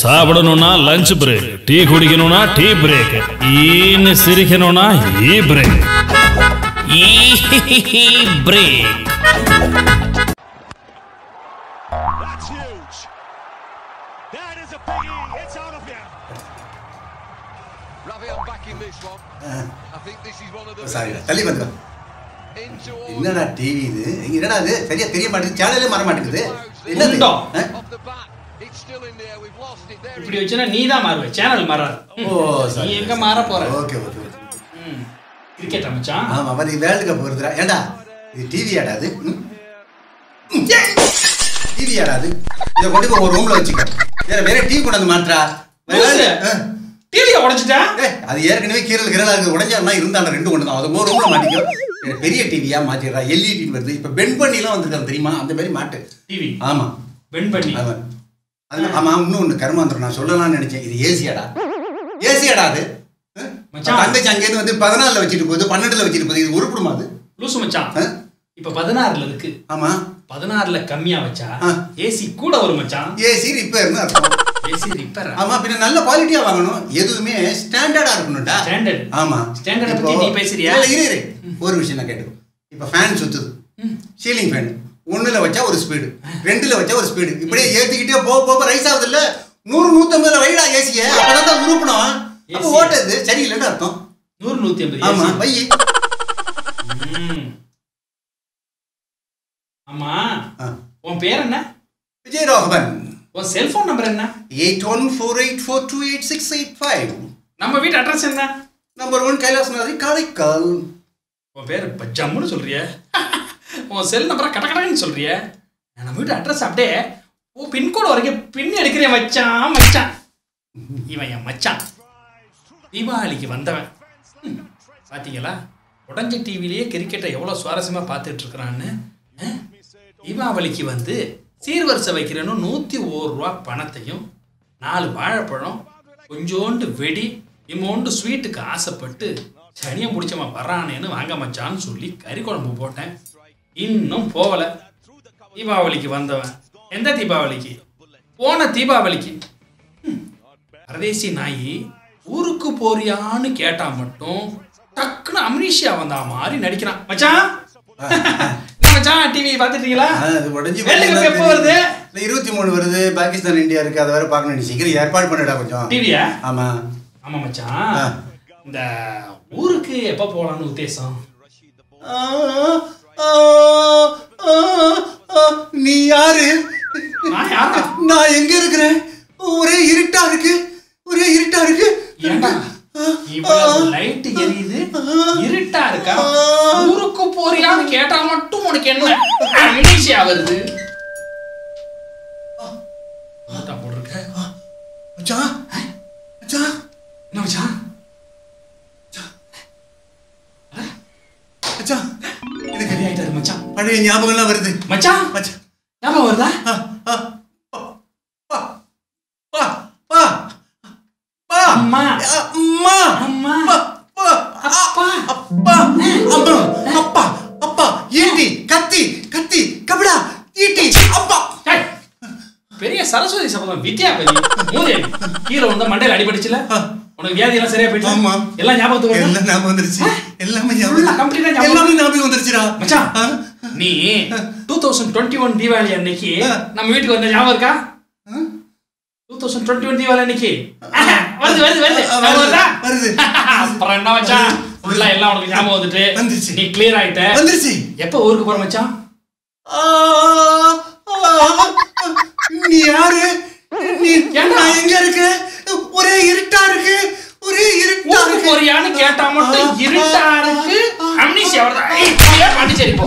சாப்பிடணும்னா lunch break tea குடிக்கணும்னா tea break ஈன்னு சிரிக்கணும்னா ஈ break E break That's huge. That is a biggie. It's out of here. Ravi, I'm backing this one. I think this is one of the sorry biggest. தள்ளி all என்னடா TV இது? என்னடா இது? சரியா தெரிய மாட்டேங்குது. சேனலே மாற மாட்டேங்குது. என்னது? இப்படி. வச்சுனா நீ தான் மாறுவ. சேனல் மாறாது. ஓ சாரி நீ எங்க மாற போற? ஓகே ஓகே கிரிக்கெட் அமைச்சான் ஆமா பாரு வேர்ல்டு கப் வருதுடா. ஏண்டா? இது டிவி ஆடாது டிவி ஆடாது இதை கொண்டு போய் ஒரு ரூம்ல வச்சுக்க. வேற வேற டிவி கொண்டு வந்து மாற்றா. டிவியை உடைச்சிட்டா? அது ஏற்கனவே கீரல் கிரலா இருக்கு உடஞ்சா இருந்தாலும் ரெண்டு ஒன்று தான். அது ஒரு ரூம்ல மாட்டிக்கோ வேற பெரிய டிவியா மாத்திடுறா. எல்இடி வருது. இப்ப பென் பண்ணிலாம் வந்துருக்காங்க தெரியுமா? அந்த மாதிரி மாட்டு. டிவி ஆமா. பென் பண்ணி ஆமா. அது ஆமா இன்னொன்று கருமாந்திரம் நான் சொல்லலாம்னு நினைச்சேன். இது ஏசியாடா. ஏசியாடா அது. தங்கச்சி அங்கேருந்து வந்து பதினாலுல வச்சுட்டு போகுது பன்னெண்டுல வச்சுட்டு போகுது. இது உருப்பிடுமா அது. லூசு மச்சான்? இப்ப பதினாறுல இருக்கு. ஆமா. பதினாறுல கம்மியா வச்சா. ஏசி கூட வரும் மச்சான். ஏசி ரிப்பேர்னு அர்த்தம். ஏசி ரிப்பேர் ஆமா பின்ன நல்ல குவாலிட்டியா வாங்கணும். எதுவுமே ஸ்டாண்டர்டா இருக்கணும்டா. ஸ்டாண்டர்ட் ஆமா. இப்போ- பத்தி நீ பேசுறியா? இல்ல, இரு ஒரு விஷயம் நான் கேட்டுக்கோ. இப்போ ஃபேன் சுத்துது. சீலிங் ஃபேன் ஒண்ணுல வச்சா ஒரு ஸ்பீடு ரெண்டுல வச்சா ஒரு ஸ்பீடு இப்படியே ஏத்திக்கிட்டே போக போக ரைஸ் ஆகுது இல்ல நூறு நூத்தம்பதுல வைடா ஏசிய? அப்பதான் தான் உருப்பணும் அப்ப. ஓட்டது சரியில்லைன்னு அர்த்தம். நூறு நூத்தி ஐம்பது ஆமா ஏசி வை. ஆமா. உன் பேர் என்ன? விஜயராகவன். உன் செல்போன் நம்பர் என்ன? Eight one four eight four two eight six eight five நம்ம வீட்டு அட்ரஸ் என்ன? Number one Kailash Nagari Karaikal. உன் பேர் ஜம்முன்னு சொல்றிய. உன் செல் நம்பரை கட கடன்னு சொல்றிய நம்ம வீட்டு அட்ரஸ் அப்படியே ஓ பின்கோடு வரைக்கும் பின் எடுக்கிறேன் மச்சான் மச்சான். இவன் என் மச்சான். தீபாவளிக்கு வந்தவன். பாத்தீங்களா? உடஞ்ச டிவிலேயே கிரிக்கெட்டை எவ்வளோ சுவாரஸ்யமாக பார்த்துட்டு இருக்கிறான்னு தீபாவளிக்கு வந்து சீர்வரிசை வைக்கிறேன்னு நூற்றி ஒரு ரூபா பணத்தையும் நாலு வாழைப்பழம் கொஞ்சோண்டு வெடி இம்மோண்டு ஸ்வீட்டுக்கு ஆசைப்பட்டு சனியை பிடிச்சவன் வர்றானேன்னு வாங்க மச்சான்னு சொல்லி கறி குழம்பு போட்டேன். இன்னும் போகல தீபாவளிக்கு வந்தவன். எந்த தீபாவளிக்கு? போன தீபாவளிக்கு. பரதேசி நாயி ஊருக்கு போறியான்னு கேட்டா மட்டும் டக்குன்னு அம்னீஷியா வந்தா மாதிரி நடிக்கிறான். மச்சான்? மச்சான் டிவி கப் எப்போ வருது? இருபத்தி மூணு வருது. பாகிஸ்தான் இந்தியா இருக்கு. அதை வேற பார்க்கணும். சீக்கிரம் ஏற்பாடு பண்ணுடா கொஞ்சம். டிவியா ஆமா. ஆமா மச்சான். இந்த ஊருக்கு எப்ப போலாம்னு உத்தேசம்? நீ யாரு? நான் எங்க இருக்கிறேன்? ஒரே இருட்டா இருக்கு. ஒரே இருட்டா இருக்கு. லைட் எரியுது. இருட்டா இருக்கா? ஊருக்கு போறியான்னு கேட்டா மட்டும் உனக்கு என்ன? அம்னீஷியா வருது. போட்டிருக்க. மச்சான் மச்சான். பழைய ஞாபகம்லாம் வருது. மச்சான் மச்சான். ஞாபகம் வருதா? அம்மா. அம்மா, அம்மா. அப்பா. அப்பா, அம்மா, அப்பா, அப்பா, ஈட்டி, கத்தி, கத்தி, கபடா, ஈட்டி, அப்பா. பெரிய சரஸ்வதி சபதம் வித்யாபதி மூதே கீழே வந்த மண்டையில அடிபட்டுச்சுல? உனக்கு வியாதி எல்லாம் சரியா போயிடுச்சு? ஆமா. எல்லாம் ஞாபகத்துக்கு? எல்லாம் ஞாபகம் வந்துருச்சு. எல்லாமே ஞாபகம். ஆ ஞாபகம் எல்லாமே ஞாபகம் வந்துருச்சுடா. மச்சான் நீ two thousand twenty one Deepavali அன்னைக்கு. நம்ம வீட்டுக்கு வந்த ஞாபகம் இருக்கா? ஆ, two thousand twenty one Deepavali அன்னைக்கு. வருது வருது வருது. வருதா? வருது? அப்புறம் என்ன மச்சான் ஃபுல்லா எல்லாம் உனக்கு ஞாபகம் வந்துட்டு. வந்துருச்சு. நீ கிளியர் ஆயிட்ட. வந்துருச்சு. எப்ப ஊருக்கு போற மச்சான் நீ யாரு? நீ? நான் எங்க இருக்கேன் ஒரே இருட்டா இருக்கு ஒரே இருட்டா ஊருக்கு இருக்கு போறியான்னு கேட்டா மட்டும் இருட்டா இருக்கு. அம்னிஷியா வருதா பாண்டிச்சேரி போ?